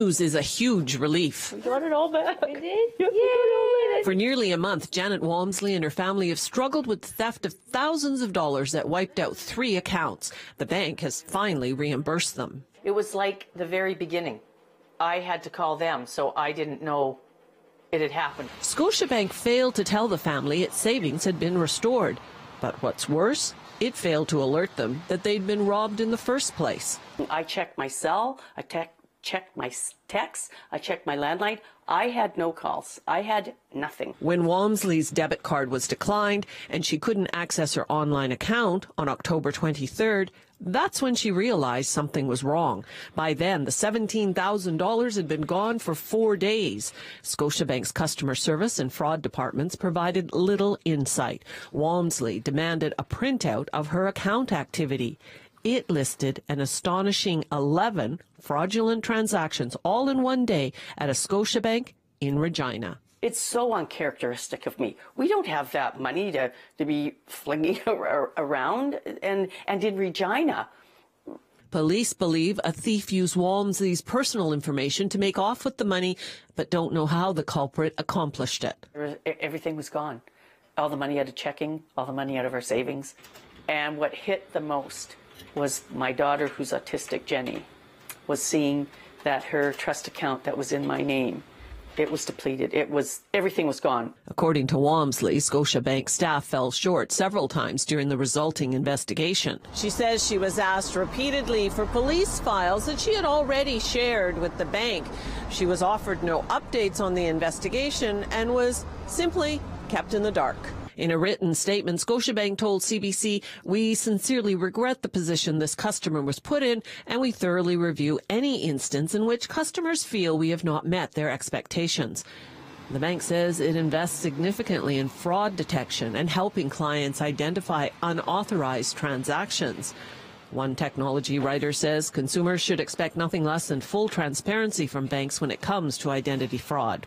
News is a huge relief. We got it all back. We did? Yay! For nearly a month, Janet Walmsley and her family have struggled with theft of thousands of dollars that wiped out three accounts. The bank has finally reimbursed them. It was like the very beginning. I had to call them, so I didn't know it had happened. Scotiabank failed to tell the family its savings had been restored. But what's worse, it failed to alert them that they'd been robbed in the first place. I checked my cell, I te- checked my texts, I checked my landline. I had no calls. I had nothing. When Walmsley's debit card was declined and she couldn't access her online account on October 23rd, that's when she realized something was wrong. By then, the $17,000 had been gone for four days. Scotiabank's customer service and fraud departments provided little insight. Walmsley demanded a printout of her account activity. It listed an astonishing 11 fraudulent transactions all in one day at a Scotiabank in Regina. It's so uncharacteristic of me. We don't have that money to, to be flinging around. And, and in Regina, Police believe a thief used Walmsley's personal information to make off with the money, but don't know how the culprit accomplished it. Everything was gone. All the money out of checking, all the money out of our savings. And what hit the most was my daughter, who's autistic, Jenny, was seeing that her trust account that was in my name it was depleted. It was everything was gone. According to Walmsley, Scotiabank staff fell short several times during the resulting investigation. She says she was asked repeatedly for police files that she had already shared with the bank. She was offered no updates on the investigation and was simply kept in the dark. In a written statement, Scotiabank told CBC, we sincerely regret the position this customer was put in and we thoroughly review any instance in which customers feel we have not met their expectations. The bank says it invests significantly in fraud detection and helping clients identify unauthorized transactions. One technology writer says consumers should expect nothing less than full transparency from banks when it comes to identity fraud.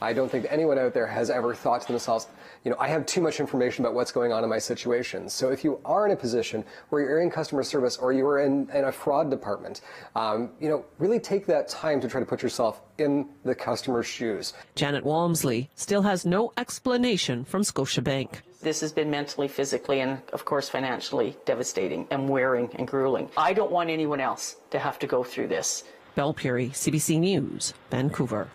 I don't think anyone out there has ever thought to themselves, you know, I have too much information about what's going on in my situation. So if you are in a position where you're in customer service or you are in, in a fraud department, um, you know, really take that time to try to put yourself in the customer's shoes. Janet Walmsley still has no explanation from Scotiabank. This has been mentally, physically, and of course financially devastating and wearing and grueling. I don't want anyone else to have to go through this. Belle Puri, CBC News, Vancouver.